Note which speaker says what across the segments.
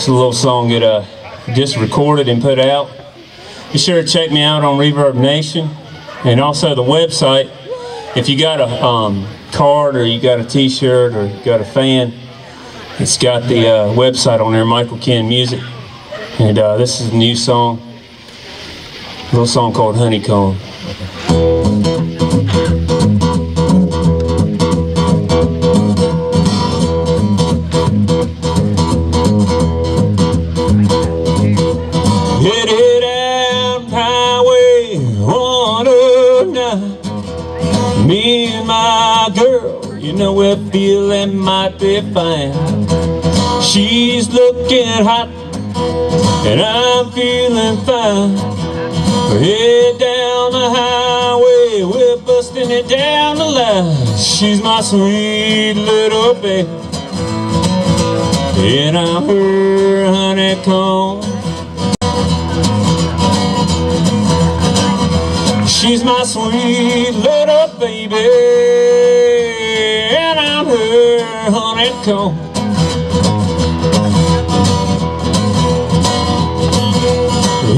Speaker 1: It's a little song that uh, just recorded and put out. Be sure to check me out on ReverbNation and also the website. If you got a um, card or you got a t-shirt or you got a fan, it's got the uh, website on there, Michael Ken Music. And uh, this is a new song, a little song called Honeycomb. You know we're feeling might be fine. She's looking hot and I'm feeling fine. We head down the highway, we're busting it down the line. She's my sweet little baby And I'm her honeycomb She's my sweet little baby, honeycomb.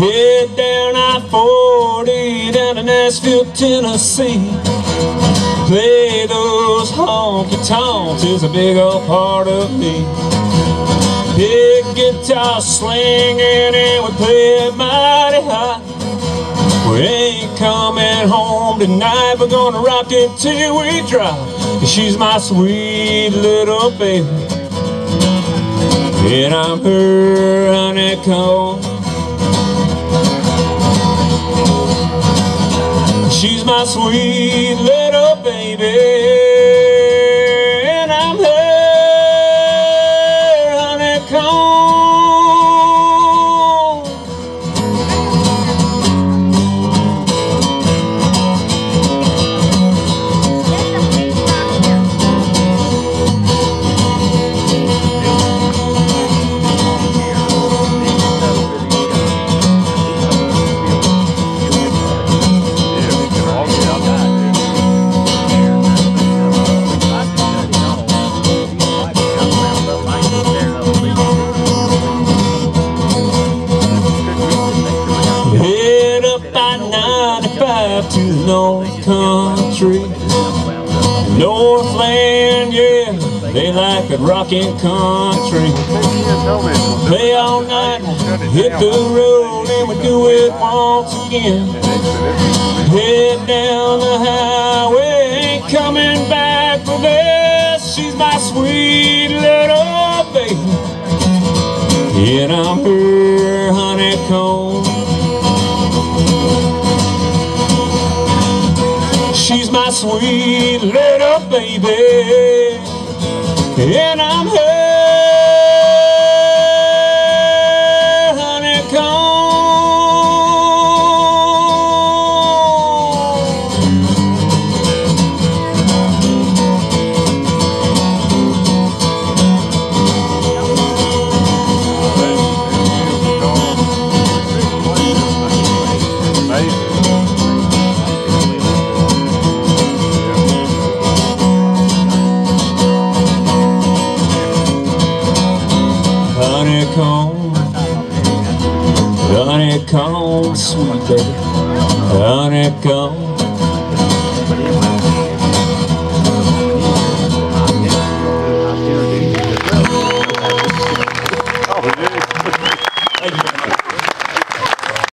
Speaker 1: Head down I-40 down to Nashville, Tennessee. Play those honky tonks is a big old part of me. Big guitar slinging and we play it mighty high. We coming home tonight, we're gonna rock it till we drop. She's my sweet little baby, and I'm her honeycomb. She's my sweet little baby, North Country Northland, yeah, they like it rockin' country. Play all night, hit the road, and we do it once again. Head down the highway, ain't coming back for this. She's my sweet little baby. And I'm her honeycomb sweet little baby, and I'm honeycomb, sweet baby, honeycomb.